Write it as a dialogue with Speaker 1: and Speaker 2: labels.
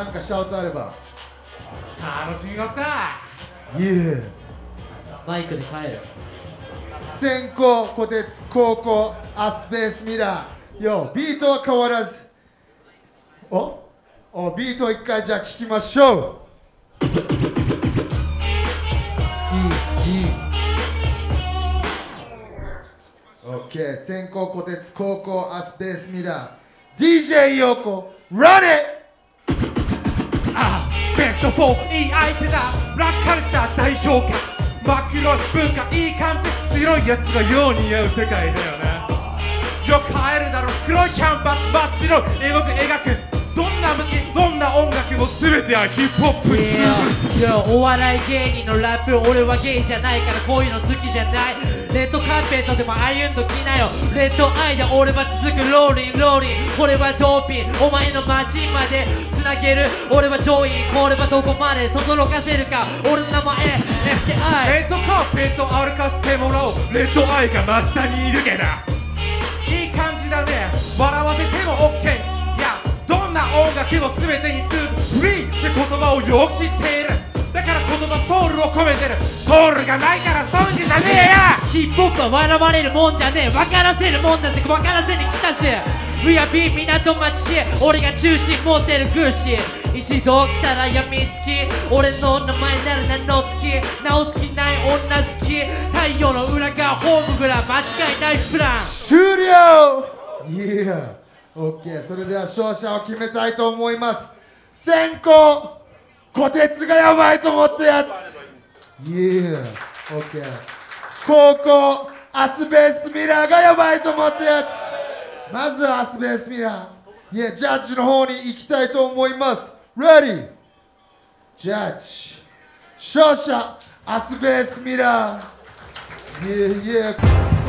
Speaker 1: なんかシャウトあれば。
Speaker 2: 楽しみますか。
Speaker 1: Yeah
Speaker 3: マイクで帰る
Speaker 1: 先行小鉄後攻アスペースミラー。よビートは変わらず。お？おビート一回じゃあ聞きましょう。OK 先行小鉄後攻アスペースミラー。DJ ヨーコ Run it!
Speaker 2: ベスト4いい相手だブラックカルチャー代表か真っ黒い文化いい感じ。白いやつがよう似合う世界だよね。よく映えるだろ黒いキャンバス真っ白。い絵の具描く。どんな向きどんな音楽も全てはヒップホップ。
Speaker 3: いやお笑い芸人のラップ俺はゲイじゃないからこういうの好きじゃない。レッドカーペットでも歩んどきなよ。レッドアイで俺は続くローリンローリン。これはドーピン。お前の街までつなげる。俺は上位これはどこまで轟かせるか。俺の名前 FTI
Speaker 2: レッドカーペット歩かせてもらおう。レッドアイが真下にいるけど。いい感じだね。笑わせても OK んな音楽も全てに通ずフリーって言葉をよく知っている。だから言葉ソウルを込めてる。ソウルがないから損じじゃねえ
Speaker 3: ヒップホップは笑われるもんじゃねえ。分からせるもんだって分からせに来たぜ。We are B 港町へ俺が中心持ってるグーシー。一度来たらやみつき俺の名前なる名の付き。名を付きない女好き。太陽の裏側ホームグラ間違いないプラン。
Speaker 1: 終了! Yeah OK それでは勝者を決めたいと思います。先行小鉄がやばいと思ったやつ。Yeah OK 後攻アスベースミラーがやばいと思ったやつ。まずはアスベースミラー。Yeah ジャッジの方に行きたいと思います。Ready ジャッジ勝者アスベースミラー。Yeah yeah